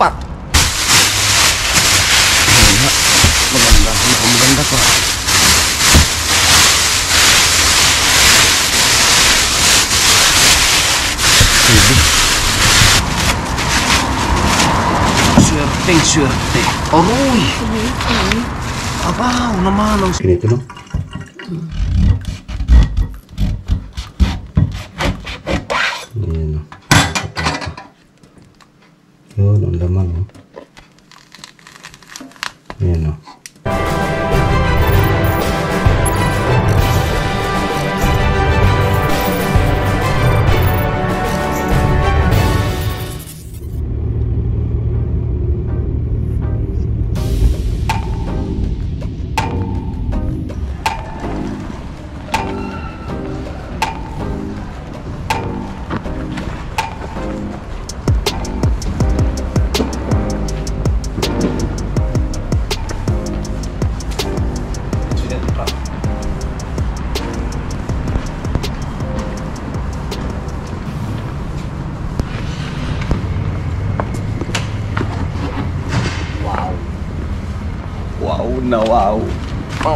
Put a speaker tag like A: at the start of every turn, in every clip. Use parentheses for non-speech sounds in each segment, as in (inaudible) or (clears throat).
A: Jackpot! Ayun nga. Maganda. Maganda pa. Pwede. Swerte, swerte. Aroy! Abaw naman ang
B: Ganito no?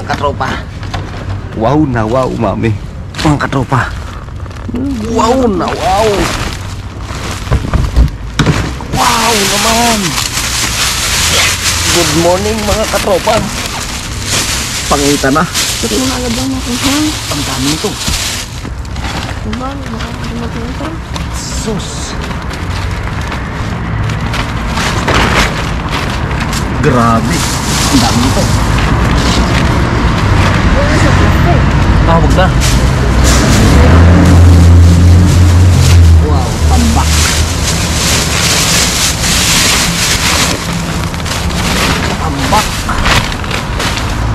A: Mga katropa. Wow na wow, mami. Mga katropa. Wow na wow. Wow naman. Good morning mga katropa. Pangita na.
C: Mo kung.
A: Ang dami nito.
C: Diba?
A: Sus. Grabe. Ang dami nito. Tawag na. Wow, tambak. Tambak.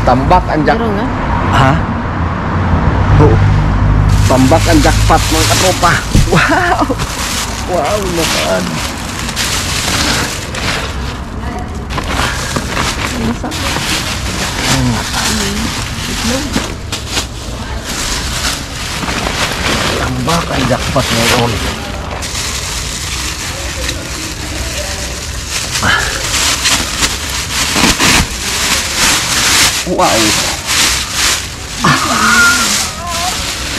A: Tambak ang jack...
C: Meron nga.
A: Ha? Oo. Tambak ang jackpot mga katropa. Wow! Wow naman.
C: Masak.
A: Tambak ang jackpot ngayon. Wow!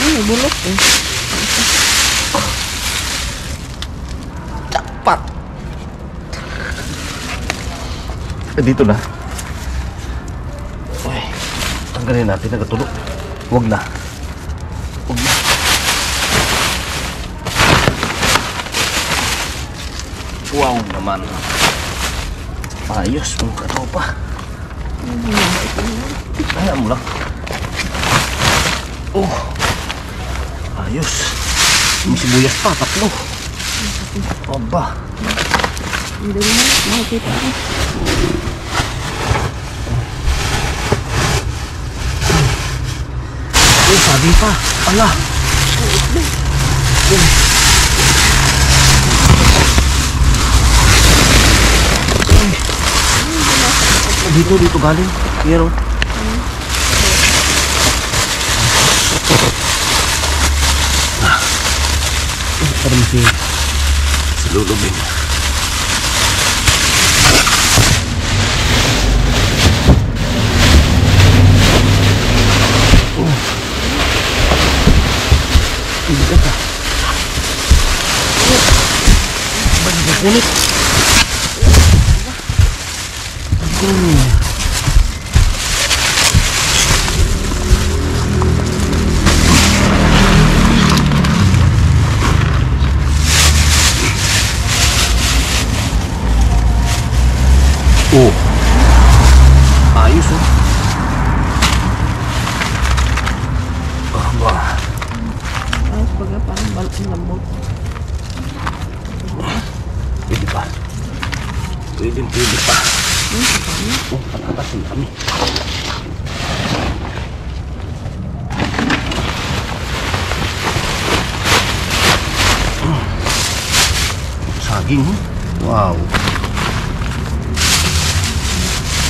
C: Ay, bulok eh.
A: Jackpot! Eh, dito na. Tanggalin natin ang katulog. Huwag na. Huwag na. Wow naman. Ayos mga katropa. Kaya mo lang. Oh. Ayos. May sibuyas pa, tatlo. Aba.
C: Hindi mo makikita.
A: Sabi pa. Ala. Dito, dito galing. Meron. Ah. Eh, Parang si... Si Lulubin. Unut.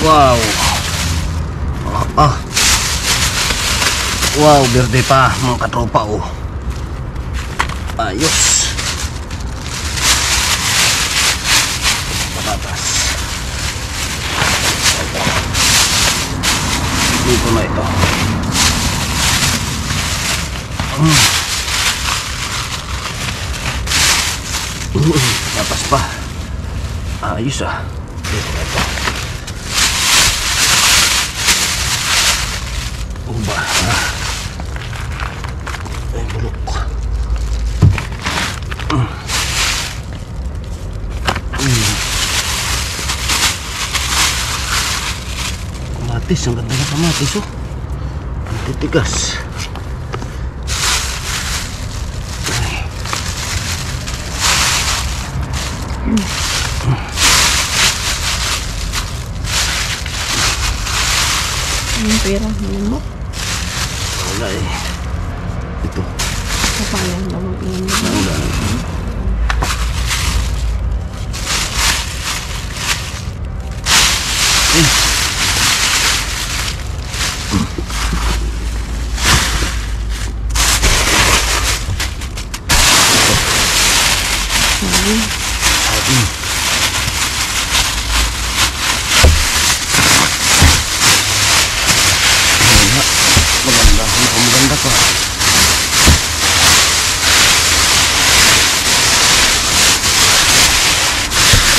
A: Wow. Ah, ah. Wow, berde pa mga katropa oh. Ayos. Patatas. Dito na ito. Mm. Mm, -hmm. (clears throat) napas pa. Ayos ah. Kamatis, ang ganda ng kamatis oh. Ang titigas. Ay.
C: Yung pera, yun mo.
A: Wala eh. Ito.
C: Kapayang naman yun mo.
A: Wala. Eh. Sabi. Wala. Maganda. Maganda pa.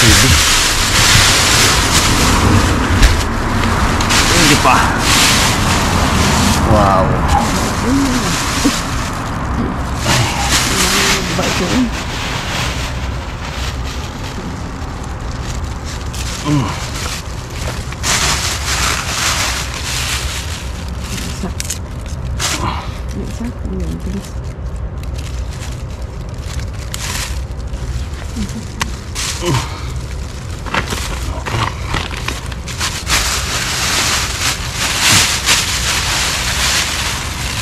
A: Hindi. Hindi pa. Wow.
C: Ba ito yun? Isa. Yung isa, yung bilis.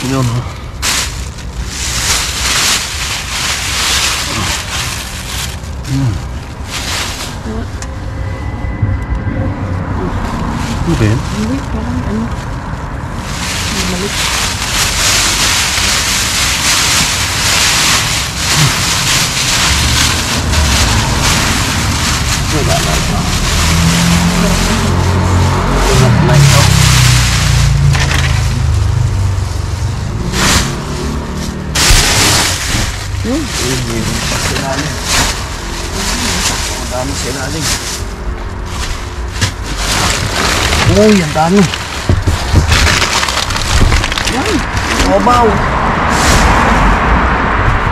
A: Yun. Ano ba yun?
C: Hindi, parang ano. May malik.
A: Wala na ito. Ingat na ito.
C: Yun.
A: Uy, meron pa silalim. Ang dami silalim. Uy, ang dami.
C: Yan.
A: Obaw.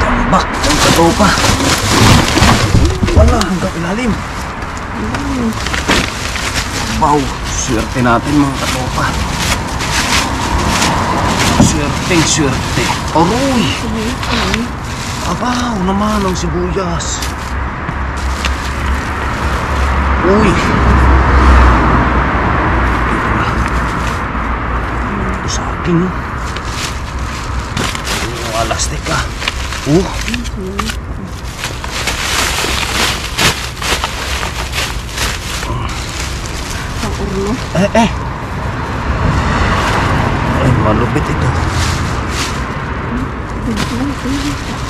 A: Tambak ng katopa. Wala, hanggang ilalim. Wow, swerte natin mga katopa. Swerteng swerte. Aroy! Abaw naman ang sibuyas. Uy! Ito sa akin, no? Yung alastik ka. Oh!
C: Pang urlo.
A: Eh, eh! Ay, malupit ito.
C: Ito lang, ito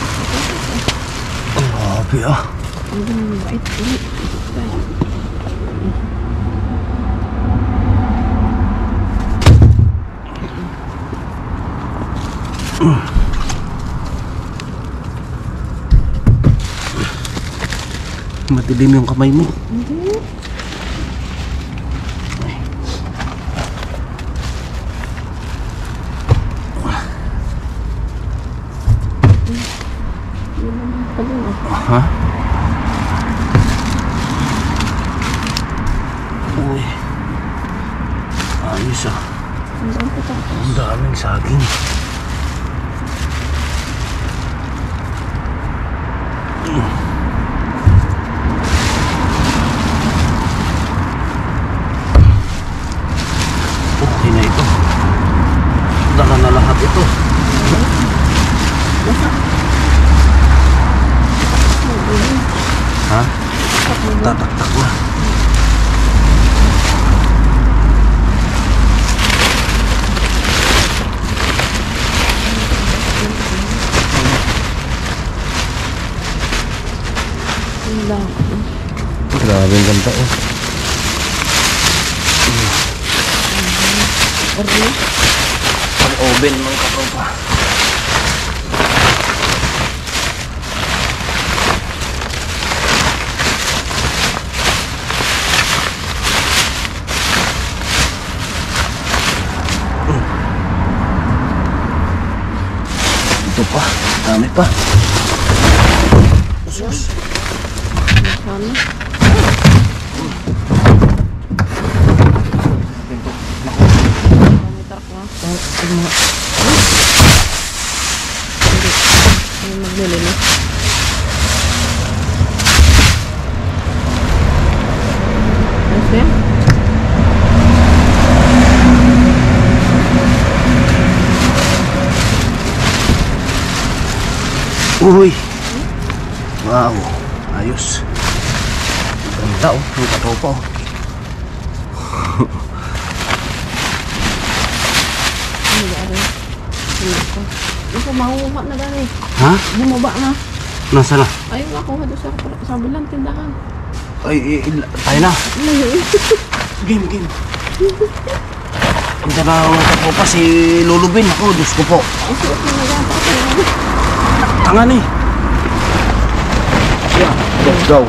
C: lang.
A: Ang grabe ah.
C: Ang ganun bait. Ulit. Tayo.
A: Matilim yung kamay mo.
C: Hindi.
A: Lahat ito. Ha? Tataktak na.
B: Grabe ang ganda oh.
C: Urlo.
A: oven mga katropa. Ito pa
C: dami pa. Dami.
A: Uy. Wow. Ayos. Ganda oh. Yung katopa oh.
C: Ano ba rin? Hindi ko. Makukuha na gani.
A: Ha?
C: Bumaba na.
A: Nasaan na?
C: Ayun, makuha doon sa, sa bilang tindahan.
A: Ay, tayo na. (laughs) Game, game. Punta na ang katopa si Lulubin. Ako, Diyos ko po.
C: Yan.
A: Tangan eh. Yeah, let's go.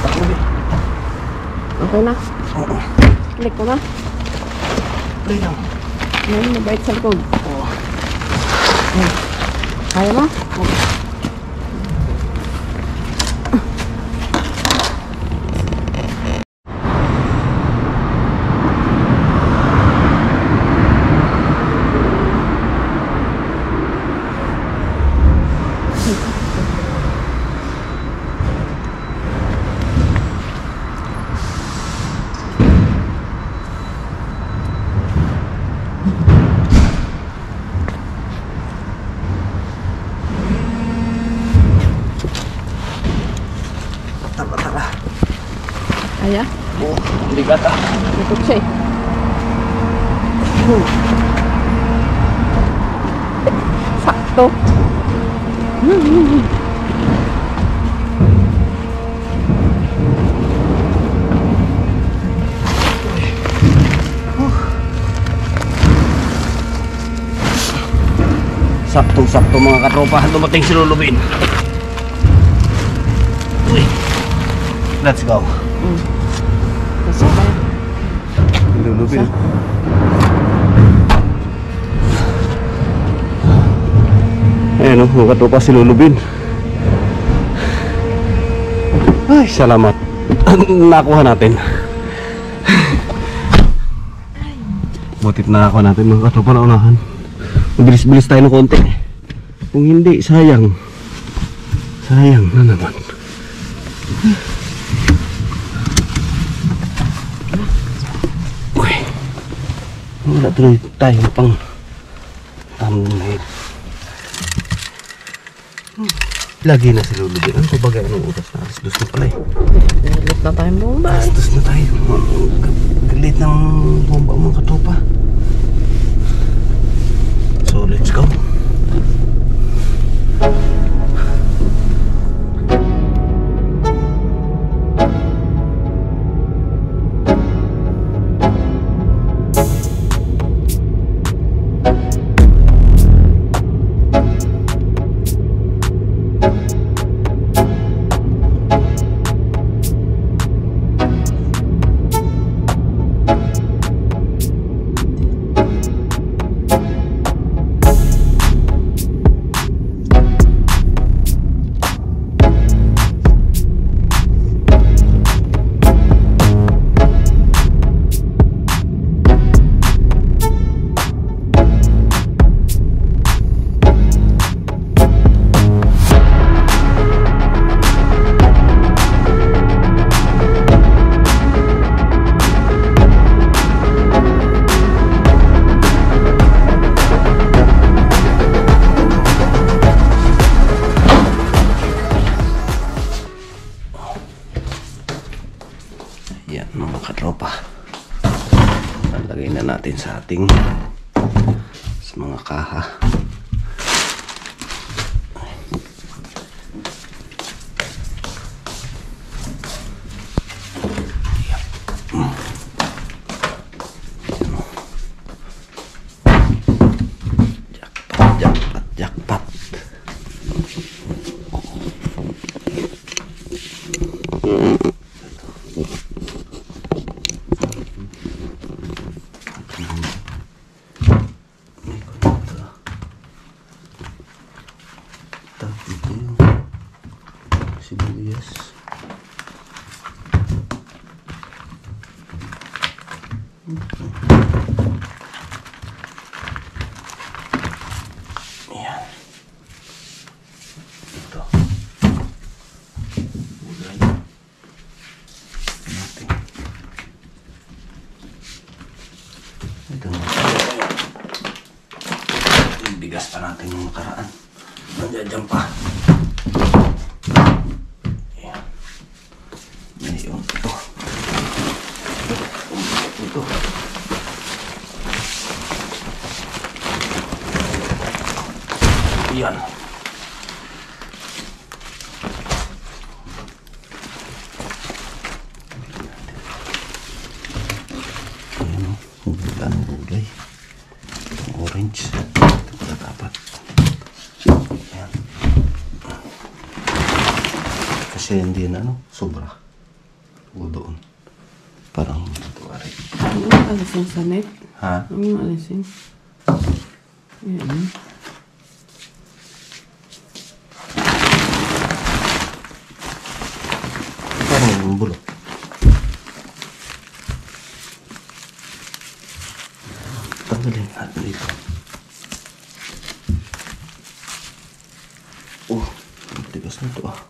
A: Takbo eh.
C: Okay na.
A: Oo.
C: Click ko na.
A: Play lang.
C: Ngayon, mabait sa likod.
A: Oo.
C: Kaya mo?
A: Tara,
C: Sakto.
A: Saktong-sakto mga katropa. Dumating si Lulubin. Uy. Let's go.
C: Kasi kaya.
A: Lulubin. Ayan o, mga katropa si Lulubin. Ay, salamat. (clears throat) Nakuha natin. Butit na nakuha natin mga katropa na unahan. Bilis-bilis tayo ng konti. Kung hindi, sayang. Sayang na naman. Uy. Wala tuloy tayo pang thumbnail. Lagi na si Lulubin. Ano ba bagay anong oras na? Alas dos na pala eh.
C: Ulit na tayong bomba.
A: Alas dos na tayo. Galit ng bomba mga katopa. So let's go. Mm-hmm. Kasi hindi na ano, sobra. O doon. Parang ito ari.
C: Ano yung alisin sa net?
A: Ha?
C: Ano yung alisin? Yan.
A: Parang yung bulok. Tanggalin natin dito. Oh, ang tigas na ito ah.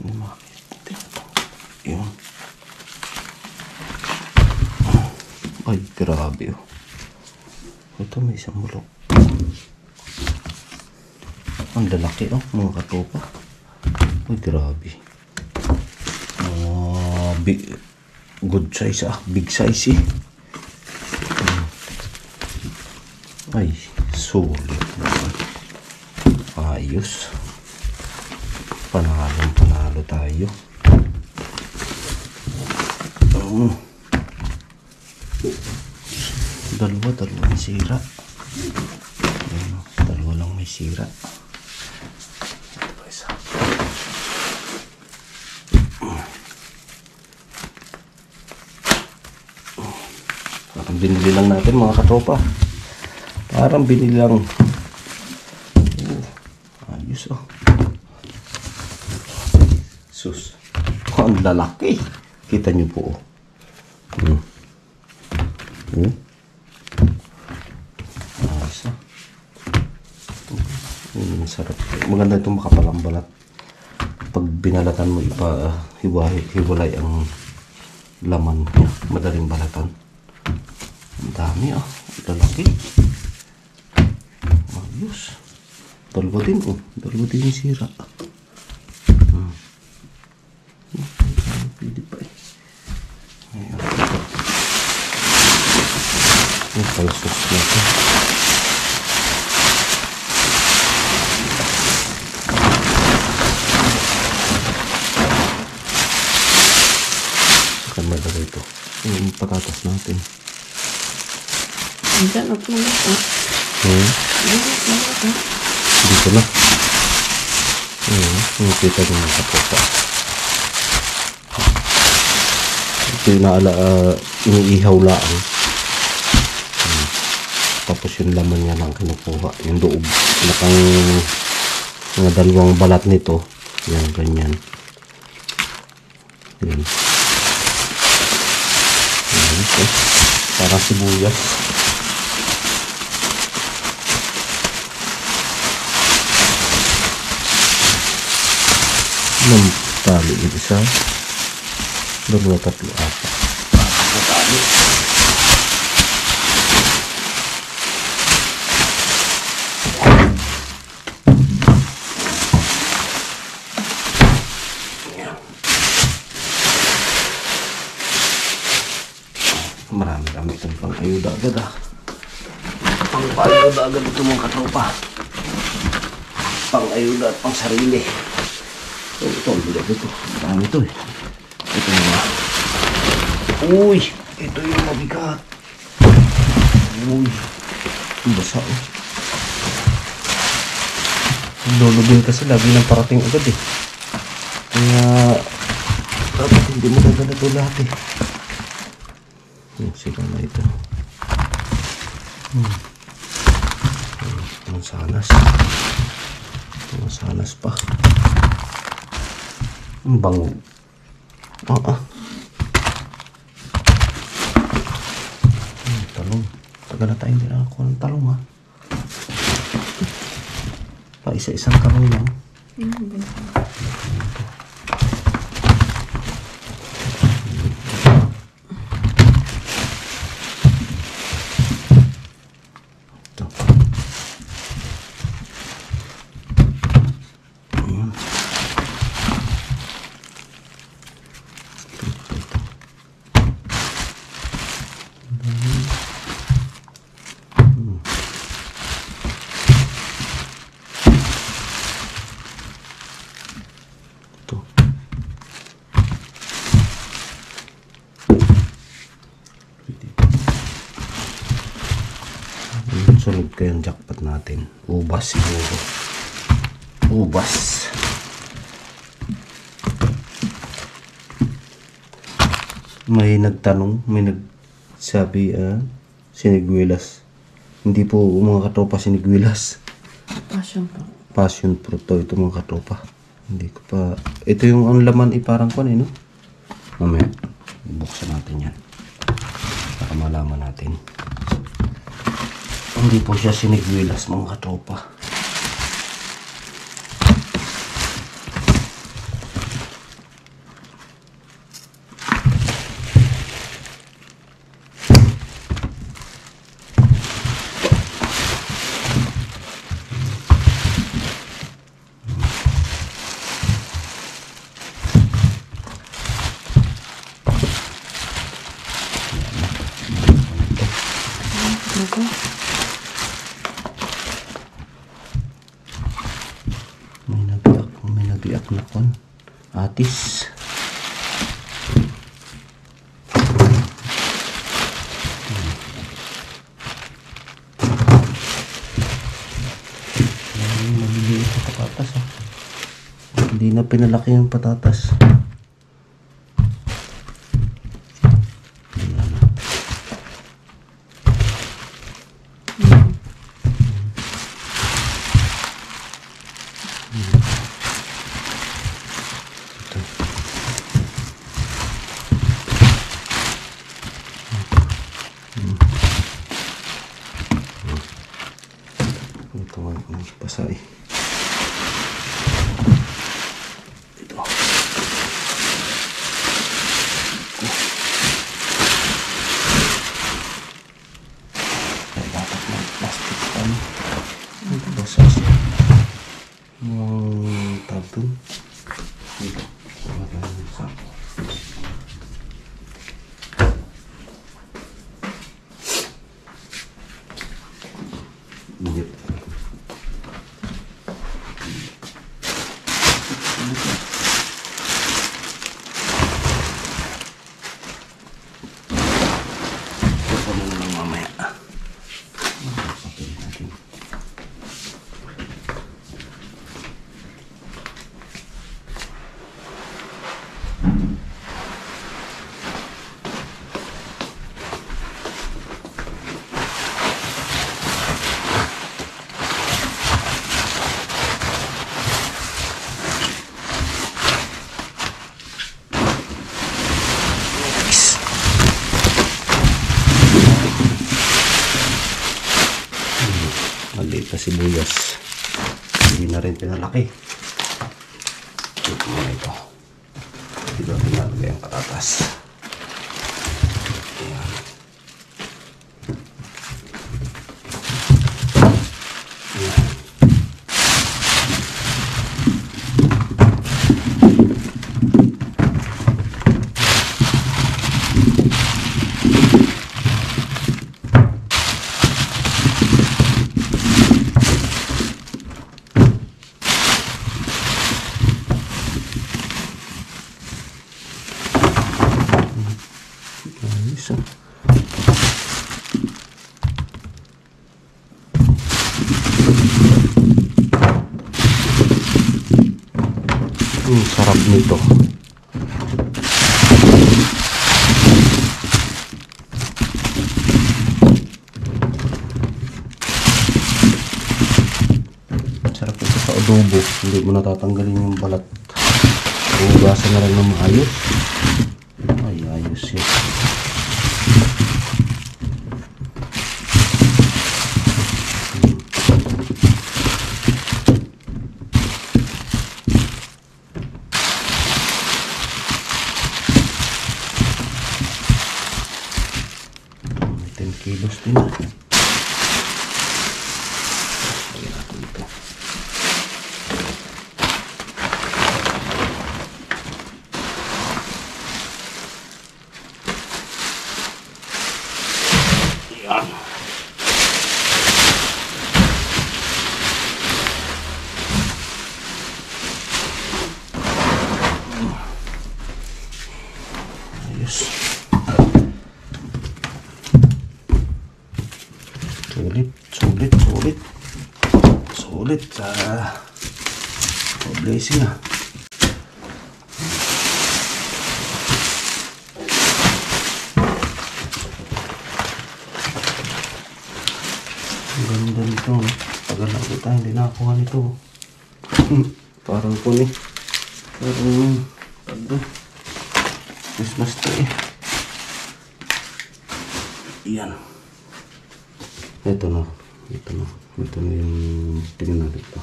A: Ano makakita? Yun. Ay, grabe oh. Ito may isang bulok. Ang lalaki oh, mga katopa. Ay, grabe. Ah, big, good size ah. Big size eh. Hmm. Ay, sulit naman. Ayos. Panalong panalo tayo. Um, dalawa, dalawa sira. Oh, dalawa lang may sira. Ito pa isa. Parang binili lang natin mga katropa. Parang binili lang. Oh, ayos oh. Sus. Oh, ang lalaki. Kita niyo po. oh. Hmm. Hmm. Ayos oh. Hmm, sarap. Maganda itong makapalang balat. Pag binalatan mo, ipa hiwalay, hiwalay ang laman niya. Madaling balatan. Ang dami ah. Lalaki. Ayos. Dalawa din oh. Dalawa din yung sira. Hmm. Pwede pa eh. Ayan. Yung palsos natin. Saan malagay ito? Yung patatas natin.
C: Ako na ito. Na.
A: Dito na. Hmm. Yung kita nyo sa popa. Ito yung naala, uh, iniihaw lang. Hmm. Tapos yung laman niya lang kinukuha. Yung loob. Nakang mga dalawang balat nito. Yan, ganyan. Yan. Yan, ito. Parang sibuyas. Tali yung isa. Dalawa, tatlo, apat. Apat na tali. Ayan. Marami kami itong pang-ayuda agad ah. Pang-ayuda agad ito mga katropa. Pang-ayuda at pang-sarili. Oh, ito. Marami ito eh. Ito mga. Uy! Ito yung mabigat. Uy! Ang basa oh. Lulubin kasi lagi ng parating agad eh. Kaya dapat hindi mo dadala ito lahat eh. Yung sila na ito. Hmm. Ang sanas. Ang sanas pa. Ang bango. Oo. Oh, oh. Talong. Tagal na tayo hindi nakakuha ng talong ha. Pa isa-isang talong lang. Mm -hmm. Ubas siguro. Ubas. May nagtanong, may nagsabi, ah, siniguelas. Hindi po mga katropa siniguelas
C: Passion po.
A: passion fruit to ito mga katropa hindi ko pa ito yung ang laman eh parang kwan eh no mamaya buksan natin yan para malaman natin hindi po siya sinigwilas mga katropa
C: Ito.
A: may nabiyak may nabiyak na kwan atis Ay, maliliit na patatas ah. Hindi na pinalaki yung patatas. Ayan na. Ito nga ang pasay. Ito. Ay, dapat na plastic pan. Ito basa siya. Ang tawag dun. Ito. Wala yung sako. Init. Ito muna lang mamaya. Papel natin. Maliit na sibuyas. Hindi na rin pinalaki. Ito na ito. Dito pinalagay ang patatas. Ayan. Ayan. Ayos ah. Hmm, nito. Sarap ito sa adobo. Hindi mo natatanggalin yung balat. Hugasan na lang ng maayos. кıymetini Parang po ni. Parang ano. Christmas tree. Yan. Ito na. Ito na. Ito na yung tingnan natin ito.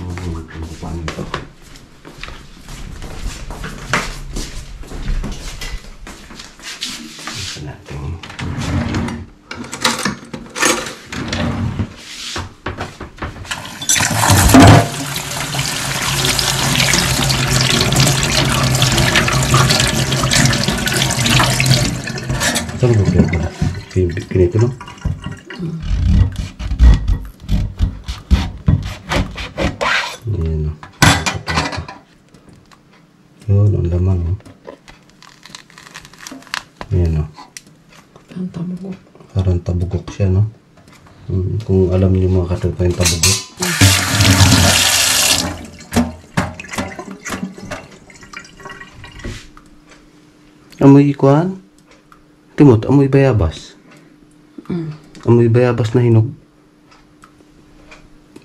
A: Oh, ano ko paano ito? Ito natin. Saan mo kaya pala? Kin- Kinito no? Ayan o. Yun, ang laman o. Ayan o.
C: Ang tabo.
A: Parang tabugok siya no? Hmm, Kung alam niyo tabugok. Amoy ikuan? Timot, amoy bayabas. Amoy bayabas na hinog.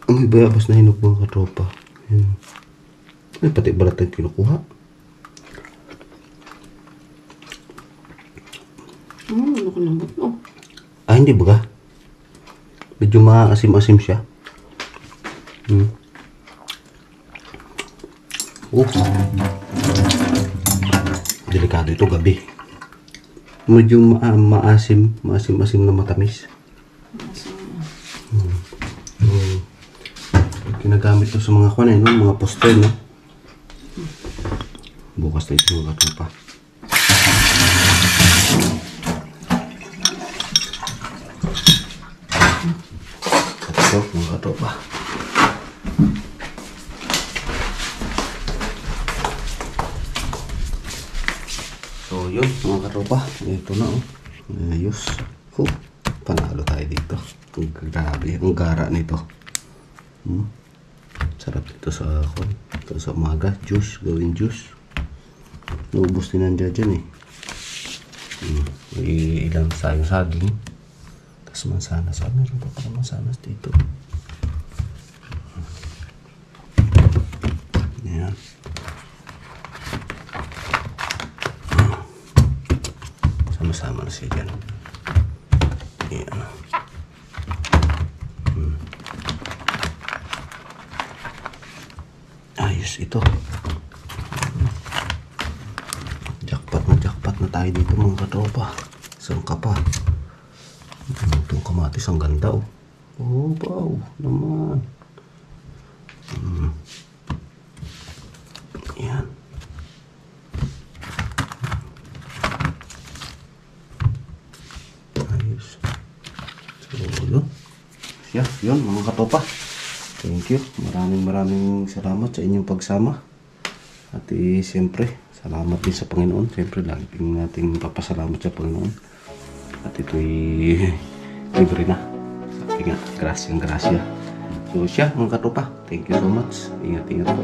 A: Amoy bayabas na hinog mga katropa. Ayan. Ay, pati balat ang kinukuha.
C: Hmm, ano ko lambot no?
A: Ah, hindi ba Medyo maasim-asim siya. Hmm. Oh. Delikado ito gabi. Medyo ma maasim, maasim-asim na matamis. Hmm. Hmm. Ginagamit to sa mga kuwan eh, no? mga poster, no? Bukas na ito mga katupa. Ito, mga katupa. Yun, mga katupa. Ito na, oh. Ayos. Oh, panalo tayo dito. Ang grabe, ang gara nito. Hmm. Sarap ito sa kon. Ito sa umaga, juice, gawin juice. Naubos din nandiyan dyan eh. Hmm. Ilang sayong saging. Tapos mansanas. Ah, meron pa pala mansanas dito. Katropa. Saan ka pa? Itong kamatis ang ganda oh. Oh, wow. Naman. Hmm. Ayos. So, yun. Yeah, yun mga katopa. Thank you. Maraming maraming salamat sa inyong pagsama. At eh, siyempre, salamat din sa Panginoon. Siyempre, laging nating papasalamat sa Panginoon. At ito'y (laughs) libre na. Sabi nga, grasyang grasya. So siya, mga katopa, thank you so much. Ingat-ingat po.